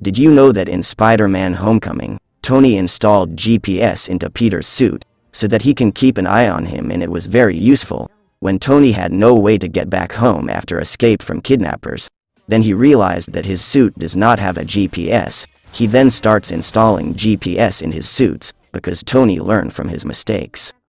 Did you know that in Spider-Man Homecoming, Tony installed GPS into Peter's suit so that he can keep an eye on him and it was very useful. When Tony had no way to get back home after escape from kidnappers, then he realized that his suit does not have a GPS. He then starts installing GPS in his suits because Tony learned from his mistakes.